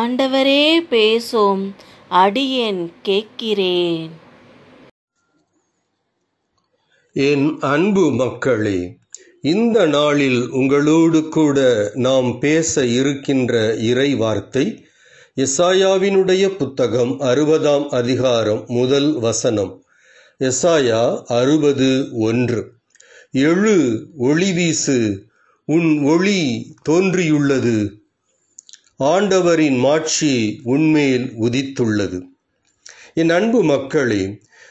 ஆண்டவரே பேசும் அடியேன் கேட்கிறேன். என் அன்பு மக்களே இந்த நாளில் உங்களோடு கூட நாம் பேச இருக்கின்ற இறை வார்த்தை எசாயாவினுடைய புத்தகம் அறுபதாம் அதிகாரம் முதல் வசனம். எசாயா அறுபது ஒன்று. எழு ஒளி வீசு உன் ஒளி தோன்றியுள்ளது. ஆண்டவரின் மாட்சி உண்மையில் உதித்துள்ளது. என் அன்பு மக்களே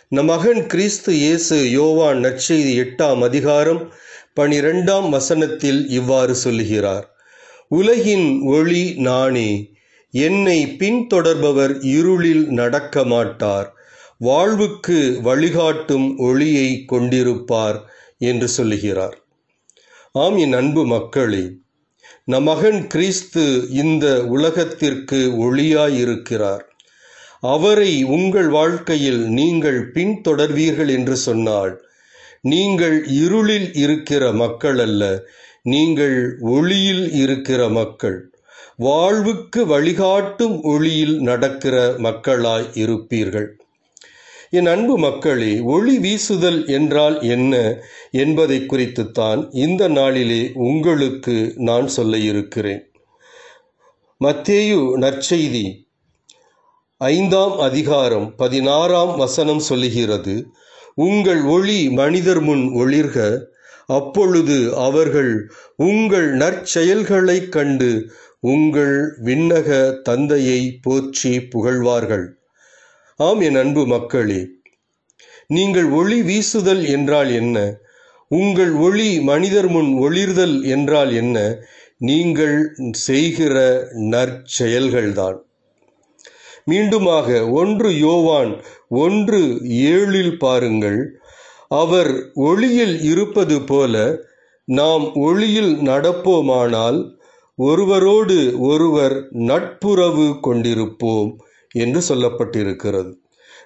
நம் மகன் கிறிஸ்து இயேசு யோவான் நற்செய்தி எட்டாம் அதிகாரம் பனிரெண்டாம் வசனத்தில் இவ்வாறு சொல்லுகிறார் உலகின் ஒளி நானே என்னை பின்தொடர்பவர் இருளில் நடக்க மாட்டார். வாழ்வுக்கு வழிகாட்டும் ஒளியை கொண்டிருப்பார் என்று சொல்லுகிறார். ஆம் என் அன்பு மக்களே நமகன் மகன் கிறிஸ்து இந்த உலகத்திற்கு ஒளியாயிருக்கிறார். அவரை உங்கள் வாழ்க்கையில் நீங்கள் பின்தொடர்வீர்கள் என்று சொன்னால் நீங்கள் இருளில் இருக்கிற மக்கள் அல்ல நீங்கள் ஒளியில் இருக்கிற மக்கள். வாழ்வுக்கு வழிகாட்டும் ஒளியில் நடக்கிற மக்களாய் இருப்பீர்கள். என் அன்பு மக்களே ஒளி வீசுதல் என்றால் என்ன என்பதை குறித்துத்தான் இந்த நாளிலே உங்களுக்கு நான் சொல்ல இருக்கிறேன். மத்தேயு நற்செய்தி ஐந்தாம் அதிகாரம் பதினாறாம் வசனம் சொல்லுகிறது உங்கள் ஒளி மனிதர் முன் ஒளிர்க அப்பொழுது அவர்கள் உங்கள் நற்செயல்களைக் கண்டு உங்கள் விண்ணக தந்தையை போற்றி புகழ்வார்கள். ஆம் என் அன்பு மக்களே. நீங்கள் ஒளி வீசுதல் என்றால் என்ன? உங்கள் ஒளி மனிதர் முன் ஒளிர்தல் என்றால் என்ன? நீங்கள் செய்கிற நற்செயல்கள்தான். மீண்டுமாக ஒன்று யோவான் ஒன்று ஏழில் பாருங்கள். அவர் ஒளியில் இருப்பது போல நாம் ஒளியில் நடப்போமானால் ஒருவரோடு ஒருவர் நட்புறவு கொண்டிருப்போம். என்று சொல்லப்பட்டிருக்கிறது.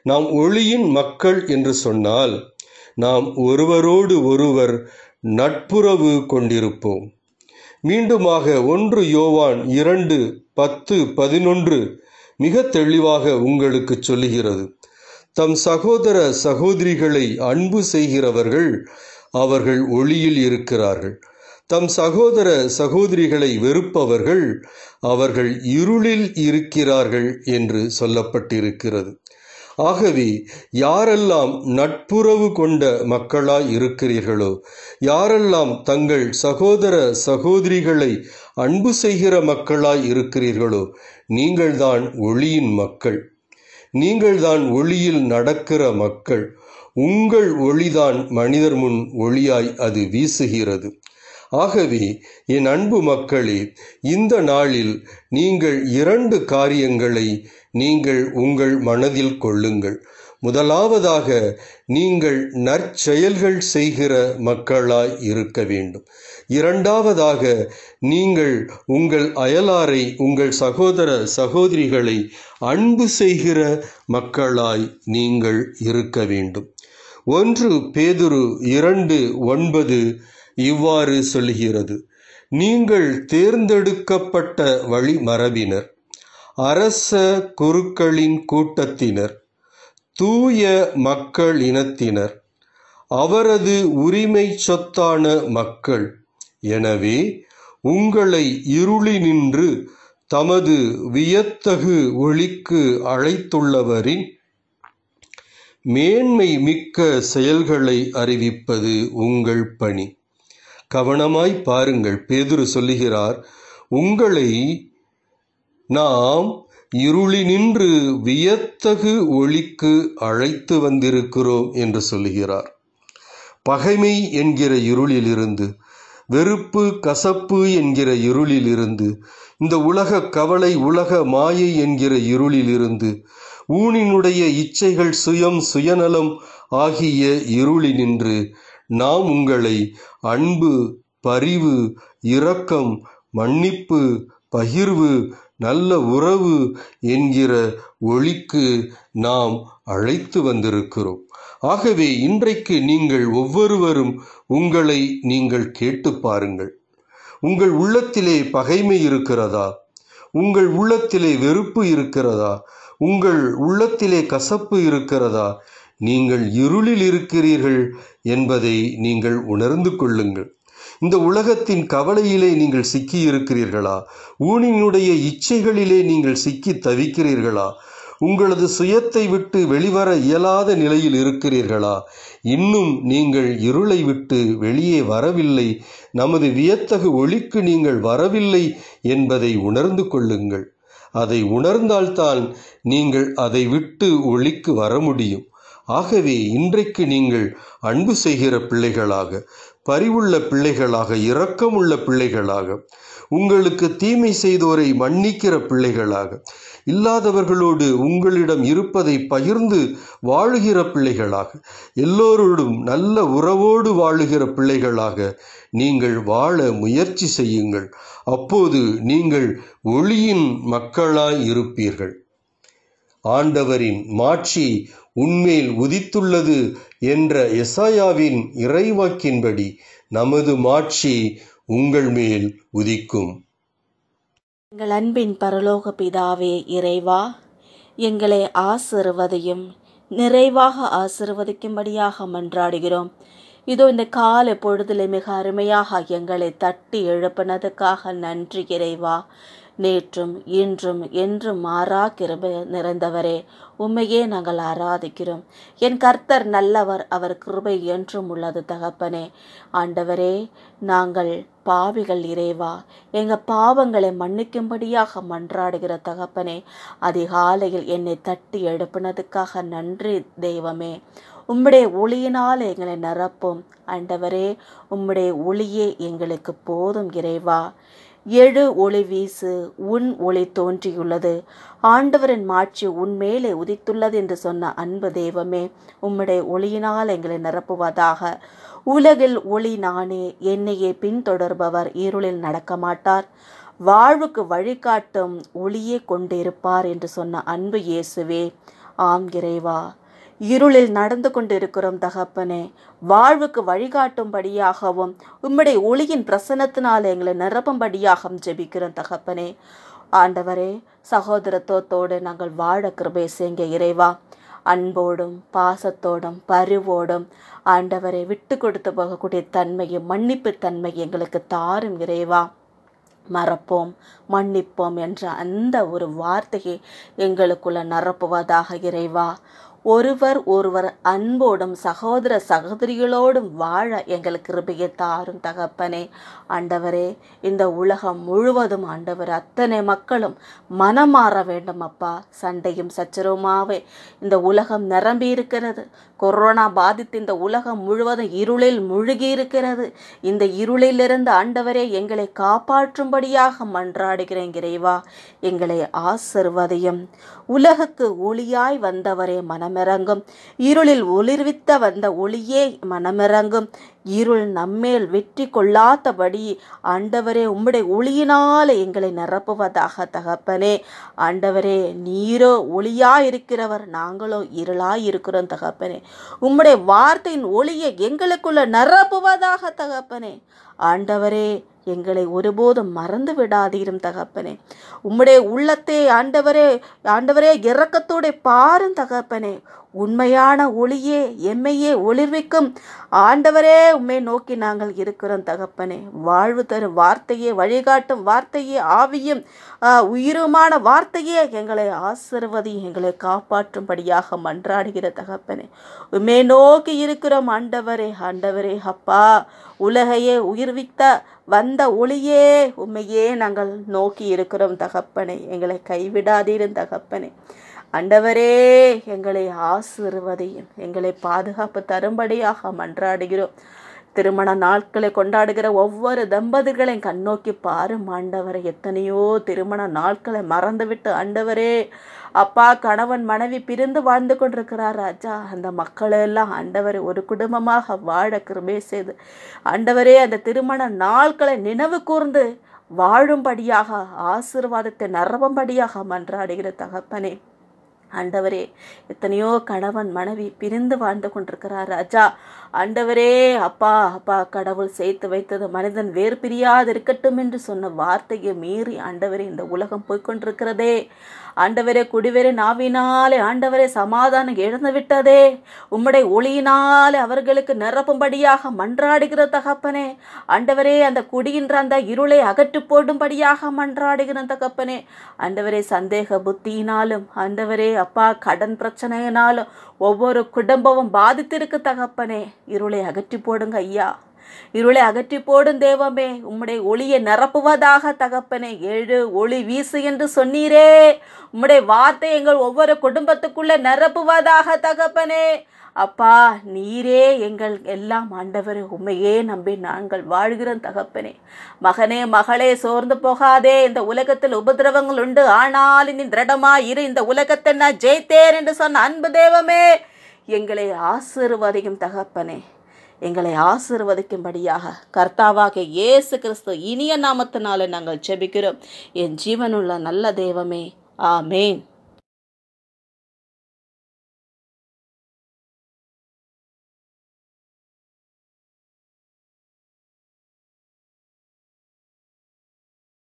நாம் ஒளியின் மக்கள் என்று சொன்னால் நாம் ஒருவரோடு ஒருவர் நட்புறவு கொண்டிருப்போம். மீண்டுமாக ஒன்று யோவான் இரண்டு பத்து பதினொன்று மிக தெளிவாக உங்களுக்கு சொல்லுகிறது. தம் சகோதர சகோதரிகளை அன்பு செய்கிறவர்கள் அவர்கள் ஒளியில் இருக்கிறார்கள். தம் சகோதர சகோதரிகளை வெறுப்பவர்கள் அவர்கள் இருளில் இருக்கிறார்கள் என்று சொல்லப்பட்டிருக்கிறது. ஆகவே யாரெல்லாம் நட்புறவு கொண்ட மக்களாய் இருக்கிறீர்களோ யாரெல்லாம் தங்கள் சகோதர சகோதரிகளை அன்பு செய்கிற மக்களாய் இருக்கிறீர்களோ நீங்கள்தான் ஒளியின் மக்கள். நீங்கள்தான் ஒளியில் நடக்கிற மக்கள். உங்கள் ஒளிதான் மனிதர் முன் ஒளியாய் அது வீசுகிறது. ஆகவே என் அன்பு மக்களே இந்த நாளில் நீங்கள் இரண்டு காரியங்களை நீங்கள் உங்கள் மனதில் கொள்ளுங்கள். முதலாவதாக நீங்கள் நற்செயல்கள் செய்கிற மக்களாய் இருக்க வேண்டும். இரண்டாவதாக நீங்கள் உங்கள் அயலாரை உங்கள் சகோதர சகோதரிகளை அன்பு செய்கிற மக்களாய் நீங்கள் இருக்க வேண்டும். ஒன்று பேதுரு இரண்டு ஒன்பது இவ்வாறு சொல்லுகிறது. நீங்கள் தேர்ந்தெடுக்கப்பட்ட வழிமரபினர் அரச குருக்களின் கூட்டத்தினர் தூய மக்கள் இனத்தினர் அவரது உரிமை சொத்தான மக்கள் எனவே உங்களை இருளினின்று தமது வியத்தகு ஒளிக்கு அழைத்துள்ளவரின் மேன்மை மிக்க செயல்களை அறிவிப்பது உங்கள் பணி. கவனமாய் பாருங்கள். பேதுரு சொல்லுகிறார் உங்களை நாம் இருளினின்று வியத்தகு ஒளிக்கு அழைத்து வந்திருக்கிறோம் என்று சொல்லுகிறார். பகைமை என்கிற இருளிலிருந்து வெறுப்பு கசப்பு என்கிற இருளிலிருந்து இந்த உலக கவலை உலக மாயை என்கிற இருளிலிருந்து ஊனினுடைய இச்சைகள் சுயம் சுயநலம் ஆகிய இருளினின்று நாம் உங்களை அன்பு பரிவு இரக்கம் மன்னிப்பு பகிர்வு நல்ல உறவு என்கிற ஒளிக்கு நாம் அழைத்து வந்திருக்கிறோம். ஆகவே இன்றைக்கு நீங்கள் ஒவ்வொருவரும் உங்களை நீங்கள் கேட்டு பாருங்கள். உங்கள் உள்ளத்திலே பகைமை இருக்கிறதா? உங்கள் உள்ளத்திலே வெறுப்பு இருக்கிறதா? உங்கள் உள்ளத்திலே கசப்பு இருக்கிறதா? நீங்கள் இருளில் இருக்கிறீர்கள் என்பதை நீங்கள் உணர்ந்து கொள்ளுங்கள். இந்த உலகத்தின் கவலையிலே நீங்கள் சிக்கி இருக்கிறீர்களா ஊனினுடைய இச்சைகளிலே நீங்கள் சிக்கி தவிக்கிறீர்களா? உங்களது சுயத்தை விட்டு வெளிவர இயலாத நிலையில் இருக்கிறீர்களா? இன்னும் நீங்கள் இருளை விட்டு வெளியே வரவில்லை. நமது வியத்தகு ஒளிக்கு நீங்கள் வரவில்லை என்பதை உணர்ந்து கொள்ளுங்கள். அதை உணர்ந்தால்தான் நீங்கள் அதை விட்டு ஒளிக்கு வர முடியும். ஆகவே இன்றைக்கு நீங்கள் அன்பு செய்கிற பிள்ளைகளாக பரிவுள்ள பிள்ளைகளாக இரக்கமுள்ள பிள்ளைகளாக உங்களுக்கு தீமை செய்தோரை மன்னிக்கிற பிள்ளைகளாக இல்லாதவர்களோடு உங்களிடம் இருப்பதை பகிர்ந்து வாழுகிற பிள்ளைகளாக எல்லோரோடும் நல்ல உறவோடு வாழுகிற பிள்ளைகளாக நீங்கள் வாழ முயற்சி செய்யுங்கள். அப்போது நீங்கள் ஒளியின் மக்களாய் இருப்பீர்கள். ஆண்டவரின் மாட்சி உண்மையில் உதித்துள்ளது என்ற எசாயாவின் இறைவாக்கின்படி நமது மாட்சி உங்கள் மேல் உதிக்கும். எங்கள் அன்பின் பரலோக பிதாவே இறைவா எங்களை ஆசிர்வதையும் நிறைவாக ஆசிர்வதிக்கும்படியாக மன்றாடுகிறோம். இதோ இந்த கால பொழுதில் மிக அருமையாக எங்களை தட்டி எழுப்பினதுக்காக நன்றி இறைவா. நேற்றும் இன்றும் என்றும் மாறா கிருப நிறைந்தவரே. உண்மையே நாங்கள் ஆராதிக்கிறோம். என் கர்த்தர் நல்லவர் அவர் கிருபை என்றும் உள்ளது தகப்பனே. ஆண்டவரே நாங்கள் பாவிகள் இறைவா எங்கள் பாவங்களை மன்னிக்கும்படியாக மன்றாடுகிற தகப்பனே அதிகாலையில் என்னை தட்டி எழுப்பினதுக்காக நன்றி தெய்வமே. உம்முடைய ஒளியினால் எங்களை நிரப்பும். ஆண்டவரே உம்முடைய ஒளியே எங்களுக்கு போதும் இறைவா. எழு ஒளி வீசு உன் ஒளி தோன்றியுள்ளது. ஆண்டவரின் மாட்சி உன் மேலே உதித்துள்ளது என்று சொன்ன அன்பு தெய்வமே உம்முடைய ஒளியினால் எங்களை நிரப்புவதாக. உலகில் ஒளி நானே என்னையே பின்தொடர்பவர் இருளில் நடக்க மாட்டார் வாழ்வுக்கு வழிகாட்டும் ஒளியே கொண்டிருப்பார் என்று சொன்ன அன்பு இயேசுவே. ஆம் இறைவா. இருளில் நடந்து கொண்டிருக்கிறோம் தகப்பனே. வாழ்வுக்கு வழிகாட்டும்படியாகவும் உம்முடைய ஒளியின் பிரசனத்தினால் எங்களை நிரப்பும்படியாகவும் ஜெபிக்கிறோம் தகப்பனே. ஆண்டவரே சகோதரத்துவத்தோடு நாங்கள் வாழ கிருபை செய்ங்க இறைவா. அன்போடும் பாசத்தோடும் பரிவோடும் ஆண்டவரை விட்டு கொடுத்து போகக்கூடிய தன்மையை மன்னிப்பு தன்மை எங்களுக்கு தாரும் இறைவா. மறப்போம் மன்னிப்போம் என்ற அந்த ஒரு வார்த்தையை எங்களுக்குள்ள நிரப்புவதாக இறைவா. ஒருவர் ஒருவர் அன்போடும் சகோதர சகோதரிகளோடும் வாழ எங்களுக்கு கிருபையை தாரும் தகப்பனே. ஆண்டவரே இந்த உலகம் முழுவதும் ஆண்டவர் அத்தனை மக்களும் மனம் மாற வேண்டும் அப்பா. சண்டையும் சச்சரவுமாவே இந்த உலகம் நிரம்பி இருக்கிறது கொரோனா பாதித்து இந்த உலகம் முழுவதும் இருளில் முழுகி இருக்கிறது இந்த இருளிலிருந்து ஆண்டவரே எங்களை காப்பாற்றும்படியாக மன்றாடுகிறேன் இறைவா. எங்களை ஆசிர்வதையும். உலகுக்கு ஒளியாய் வந்தவரே மனமிறங்கும். இருளில் ஒளிர்வித்த வந்த ஒளியே மனமிறங்கும். இருள் நம்மேல் வெற்றி கொள்ளாதபடி ஆண்டவரே உம்முடைய ஒளியினால் எங்களை நிரப்புவதாக தகப்பனே. ஆண்டவரே நீரோ ஒளியாய் இருக்கிறவர் நாங்களோ இருளாய் இருக்கிறோம் தகப்பனே. உம்முடைய வார்த்தையின் ஒளியை எங்களுக்குள்ள நிரப்புவதாக தகப்பனே. ஆண்டவரே எங்களை ஒருபோதும் மறந்து விடாதீரும் தகப்பனே. உம்முடைய உள்ளத்தை ஆண்டவரே ஆண்டவரே இறக்கத்தோட பாரும் தகப்பனே. உண்மையான ஒளியே எம்மையே ஒளிர்விக்கும். ஆண்டவரே உண்மை நோக்கி நாங்கள் இருக்கிறோம் தகப்பனே. வாழ்வு தரும் வார்த்தையே வழிகாட்டும் வார்த்தையே ஆவியும் உயிருமான வார்த்தையே எங்களை ஆசிர்வதி எங்களை காப்பாற்றும்படியாக மன்றாடுகிற தகப்பனே. உண்மை நோக்கி இருக்கிறோம் ஆண்டவரே ஆண்டவரே அப்பா. உலகையே உயிர்வித்த வந்த ஒளியே உண்மையே நாங்கள் நோக்கி இருக்கிறோம் தகப்பனே. எங்களை கைவிடாதீரும் தகப்பனே. அண்டவரே எங்களை ஆசிர்வதையும். எங்களை பாதுகாப்பு தரும்படியாக மன்றாடுகிறோம். திருமண நாட்களை கொண்டாடுகிற ஒவ்வொரு தம்பதிகளையும் கண்ணோக்கி பாரும். ஆண்டவரை எத்தனையோ திருமண நாட்களை மறந்துவிட்டு ஆண்டவரே அப்பா கணவன் மனைவி பிரிந்து வாழ்ந்து கொண்டிருக்கிறார் ராஜா. அந்த மக்களெல்லாம் ஆண்டவரை ஒரு குடும்பமாக வாழ கிருபே செய்து ஆண்டவரே அந்த திருமண நாட்களை நினைவு கூர்ந்து வாழும்படியாக ஆசிர்வாதத்தை நரவும்படியாக மன்றாடுகிற தகப்பனே. ஆண்டவரே எத்தனையோ கணவன் மனைவி பிரிந்து வாழ்ந்து கொண்டிருக்கிறார் ராஜா. ஆண்டவரே அப்பா அப்பா கடவுள் சேர்த்து வைத்தது மனிதன் வேறு பிரியாது இருக்கட்டும் என்று சொன்ன வார்த்தையை மீறி ஆண்டவரே இந்த உலகம் போய்க்கொண்டிருக்கிறதே ஆண்டவரே குடிவரே நாவினாலே ஆண்டவரே சமாதானம் இழந்து விட்டதே. உம்முடைய ஒளியினாலே அவர்களுக்கு நிரப்பும்படியாக மன்றாடுகிற தகப்பனே. ஆண்டவரே அந்த குடியின்ற அந்த இருளை அகற்று போடும்படியாக மன்றாடுகிற தகப்பனே. ஆண்டவரே சந்தேக புத்தியினாலும் ஆண்டவரே தப்பா கடன் பிரச்சனையினாலும் ஒவ்வொரு குடும்பமும் பாதித்திருக்கு தகப்பனே இருளை அகற்றி போடுங்க ஐயா. இருளை அகற்றி போடும் தேவமே உம்முடைய ஒளியை நிரப்புவதாக தகப்பனே ஏழு ஒளி வீசு என்று சொன்னீரே. உம்முடைய வார்த்தை எங்கள் ஒவ்வொரு குடும்பத்துக்குள்ள நிரப்புவதாக தகப்பனே. அப்பா நீரே எங்கள் எல்லாம் ஆண்டவர். உண்மையே நம்பி நாங்கள் வாழ்கிறோம் தகப்பனே. மகனே மகளே சோர்ந்து போகாதே. இந்த உலகத்தில் உபதிரவங்கள் உண்டு. ஆனால் நீ திருடமா இரு. இந்த உலகத்தை நான் ஜெயித்தேன் என்று சொன்ன அன்பு தேவமே எங்களை ஆசீர்வதிக்கும் தகப்பனே. எங்களை ஆசிர்வதிக்கும்படியாக கர்த்தாவாக இயேசு கிறிஸ்து இனிய நாமத்தினாலே நாங்கள் ஜெபிக்கிறோம். என் ஜீவனுள்ள நல்ல தெய்வமே 阿门。